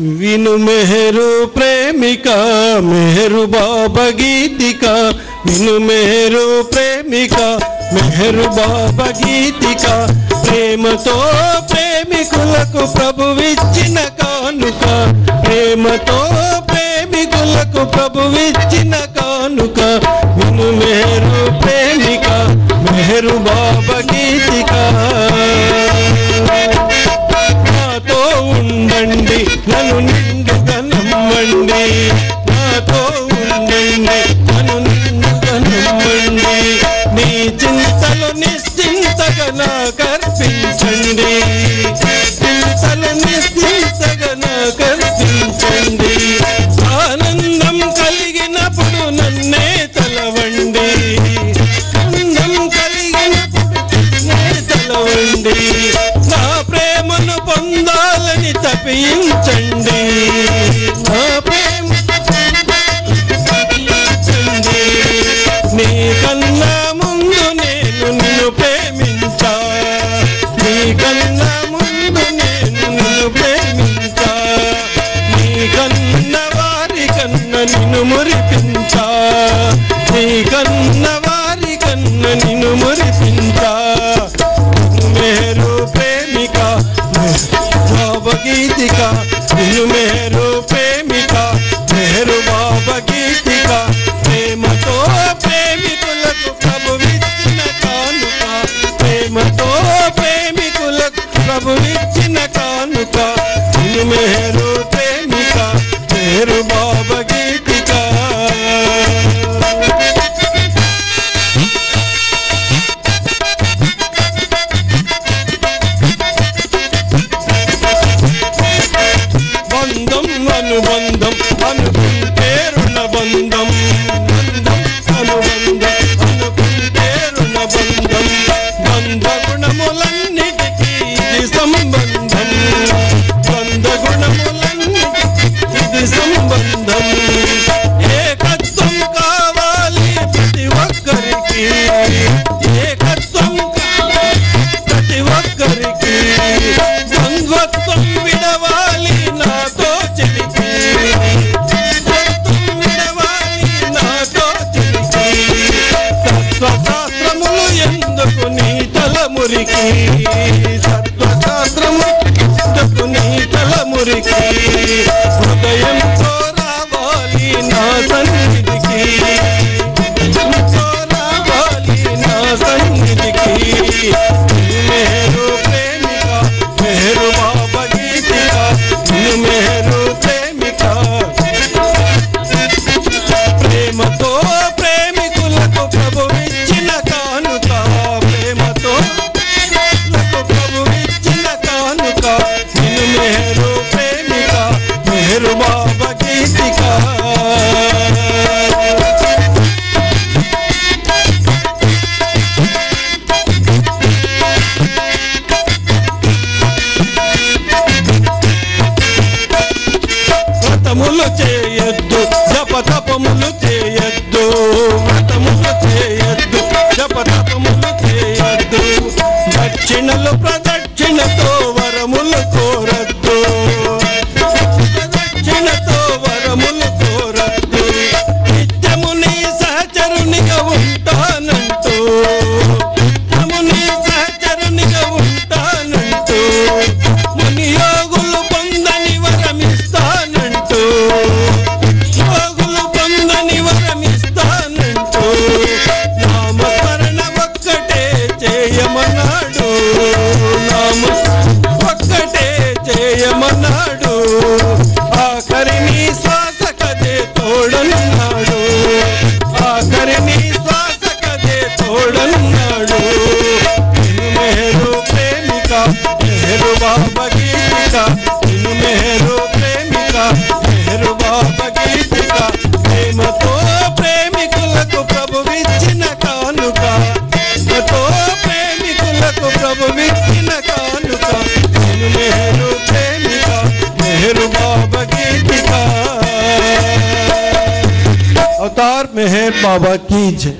विनु मेहरु प्रेमिका बाबा गीतिका। विनु मेहरु प्रेमिका, मेहरू बाबा गीतिका। प्रेम तो प्रेमिकुलक प्रभु विचिन कानुका। प्रेम तो प्रेमिकुलक प्रभु विचिन Bernardo. तो प्रेमिका नेहरू बाबा गीतिका प्रेम तो प्रेमिकुలకు ప్రభు విచ్చిన కానుక ప్రేమతో సంబంధం. ఏకత్వం కావాలి ప్రతి ఒక్కరికి. ఏకత్వం ప్రతి ఒక్కరికి. ద్వంద్వత్వం విడవాలి నాతో చెలికి. ద్వంద్వం విడవాలి నాతో చెలికి. తత్వశాస్త్రములు ఎందుకు నీ తలమురికి తత్వశాస్త్రము ఎందుకు నీ తలమురికి हृदय तोरा बोली ना संगीत की। तोरा बोली ना संगीत की। వ్రతములు చేయొద్దు. జప తపములు చేయొద్దు. వ్రతములు చేయొద్దు. జప తపములు చేయొద్దు. దక్షిణలు ప్రదక్షిణతో Kali. बाबा की जय।